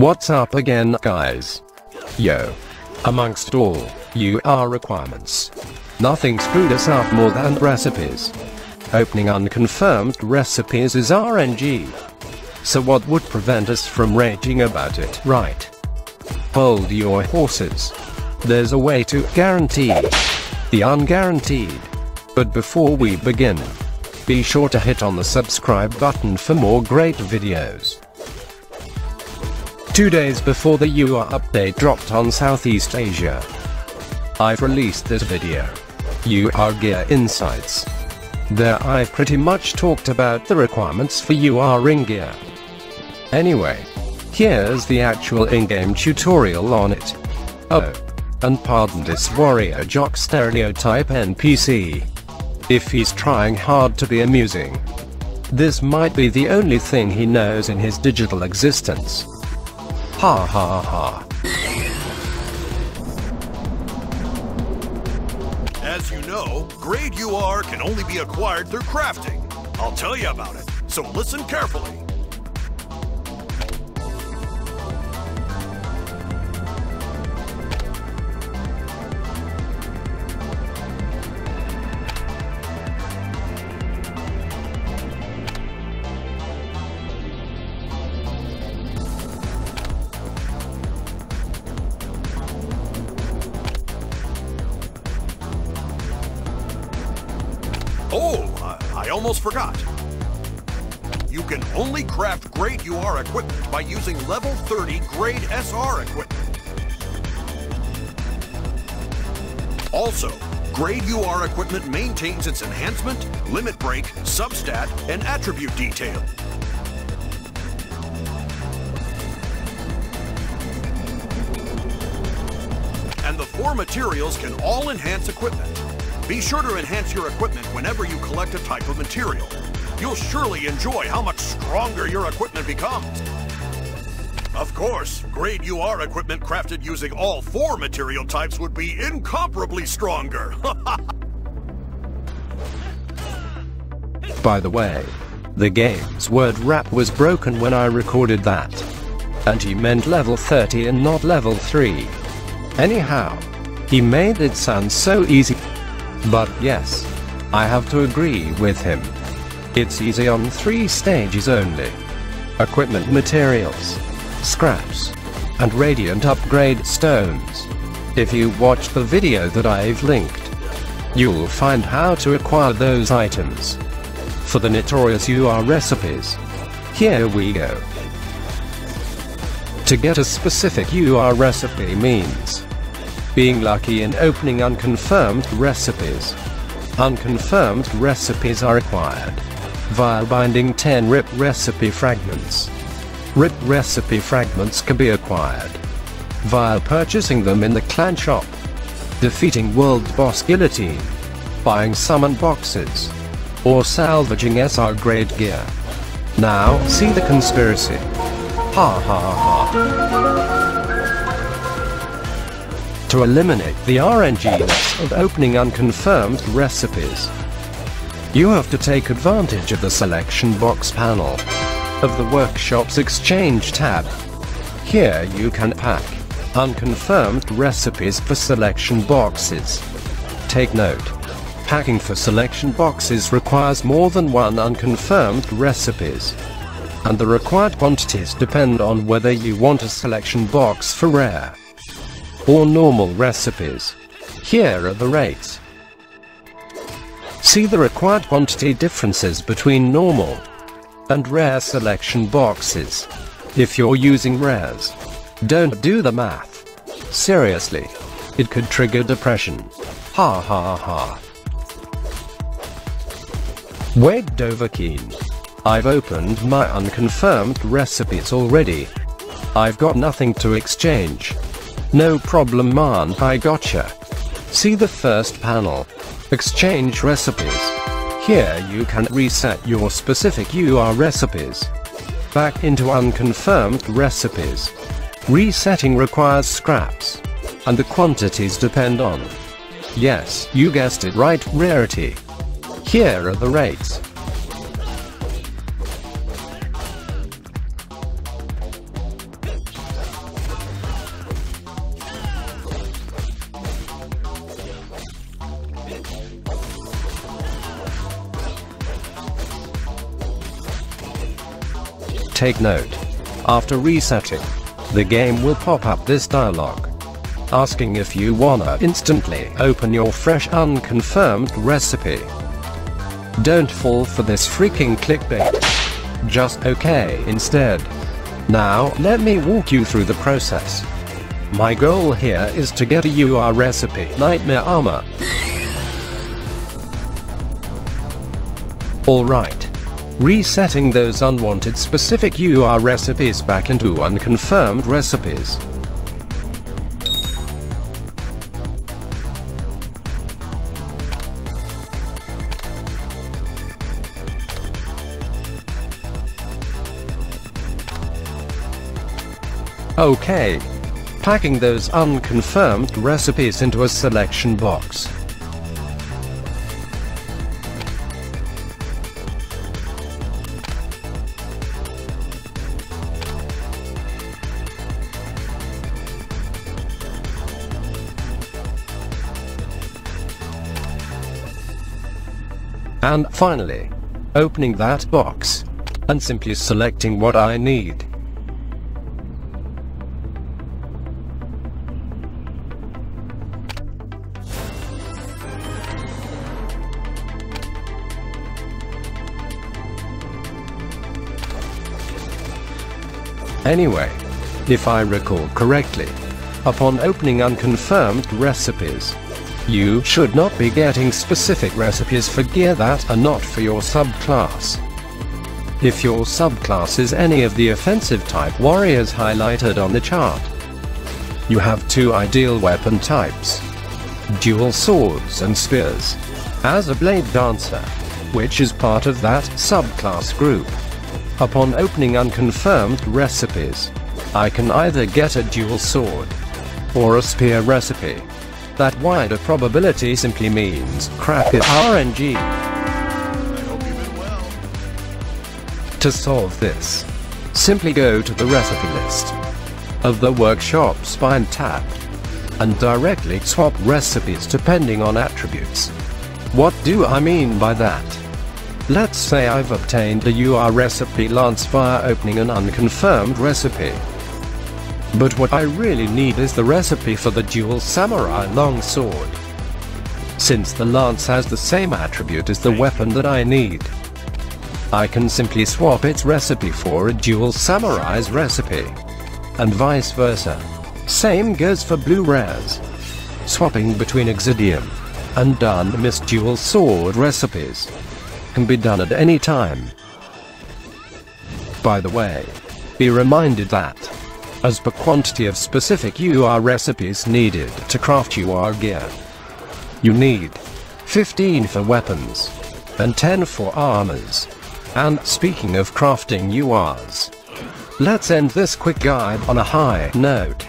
What's up again guys? Yo. Amongst all UR requirements, nothing screwed us up more than recipes. Opening unconfirmed recipes is RNG. So what would prevent us from raging about it, right? Hold your horses. There's a way to guarantee the unguaranteed. But before we begin, be sure to hit on the subscribe button for more great videos. Two days before the UR update dropped on Southeast Asia, I've released this video. UR Gear Insights. There I pretty much talked about the requirements for UR ring gear. Anyway, here's the actual in-game tutorial on it. Oh, and pardon this warrior jock stereotype NPC. If he's trying hard to be amusing. This might be the only thing he knows in his digital existence. Ha ha ha. As you know, Grade UR can only be acquired through crafting. I'll tell you about it, so listen carefully. Almost forgot. You can only craft Grade UR equipment by using level 30 Grade SR equipment. Also, Grade UR equipment maintains its enhancement, limit break, substat, and attribute detail. And the four materials can all enhance equipment. Be sure to enhance your equipment whenever you collect a type of material. You'll surely enjoy how much stronger your equipment becomes. Of course, Grade UR equipment crafted using all four material types would be incomparably stronger. By the way, the game's word wrap was broken when I recorded that. And he meant level 30 and not level 3. Anyhow, he made it sound so easy. But yes, I have to agree with him. It's easy on three stages only. Equipment materials, scraps, and radiant upgrade stones. If you watch the video that I've linked, you'll find how to acquire those items. For the notorious UR recipes, here we go. To get a specific UR recipe means being lucky in opening unconfirmed recipes. Unconfirmed recipes are acquired via binding 10 RIP recipe fragments. RIP recipe fragments can be acquired via purchasing them in the clan shop, defeating world boss Guillotine, buying summon boxes, or salvaging SR grade gear. Now, see the conspiracy. Ha ha ha. To eliminate the RNGness of opening unconfirmed recipes, you have to take advantage of the selection box panel of the workshop's exchange tab. Here you can pack unconfirmed recipes for selection boxes. Take note, packing for selection boxes requires more than one unconfirmed recipes. And the required quantities depend on whether you want a selection box for rare or normal recipes. Here are the rates. See the required quantity differences between normal and rare selection boxes. If you're using rares, don't do the math. Seriously, it could trigger depression. Ha ha ha. Wade Dovahkiin. I've opened my unconfirmed recipes already. I've got nothing to exchange. No problem man, I gotcha. See the first panel. Exchange recipes. Here you can reset your specific UR recipes. Back into unconfirmed recipes. Resetting requires scraps. And the quantities depend on. Yes, you guessed it right, rarity. Here are the rates. Take note. After resetting, the game will pop up this dialog asking if you wanna instantly open your fresh unconfirmed recipe. Don't fall for this freaking clickbait. Just okay instead. Now, let me walk you through the process. My goal here is to get a UR recipe Nightmare Armor. Alright. Resetting those unwanted specific UR recipes back into unconfirmed recipes. OK. Packing those unconfirmed recipes into a selection box. And finally, opening that box and simply selecting what I need. Anyway, if I recall correctly, upon opening unconfirmed recipes, you should not be getting specific recipes for gear that are not for your subclass. If your subclass is any of the offensive type warriors highlighted on the chart, you have two ideal weapon types, dual swords and spears, as a blade dancer, which is part of that subclass group. Upon opening unconfirmed recipes, I can either get a dual sword or a spear recipe. That wider probability simply means crap RNG. To solve this, simply go to the recipe list of the workshop spine tab and directly swap recipes depending on attributes. What do I mean by that? Let's say I've obtained a UR recipe lance via opening an unconfirmed recipe. But what I really need is the recipe for the dual samurai longsword. Since the lance has the same attribute as the weapon that I need, I can simply swap its recipe for a dual samurai's recipe. And vice versa. Same goes for blue rares. Swapping between Exidium and Dunmist dual sword recipes can be done at any time. By the way, be reminded that, as per quantity of specific UR recipes needed to craft UR gear, you need 15 for weapons, and 10 for armors. And speaking of crafting URs, let's end this quick guide on a high note.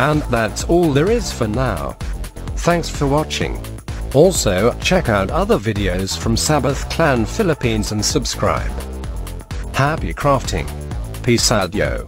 And that's all there is for now. Thanks for watching. Also, check out other videos from Sabbath Clan Philippines and subscribe. Happy crafting. Peace out yo.